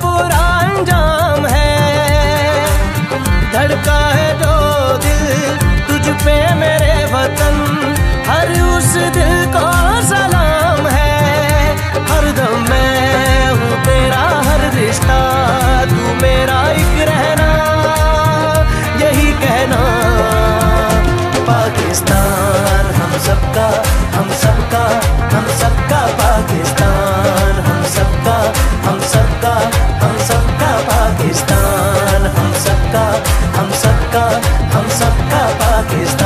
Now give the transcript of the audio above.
बुरा अंजाम है। धड़का है दो दिल, तुझ पे मेरे वतन। हर उस दिल को सलाम है। हर दम मैं हूँ तेरा हर रिश्ता, तू मेरा एक रहना। यही कहना, पाकिस्तान, हम सबका हम सबका हम सबका पाकिस्तान। हम सबका हम सबका पाकिस्तान। हम सबका हम सबका हम सबका पाकिस्तान।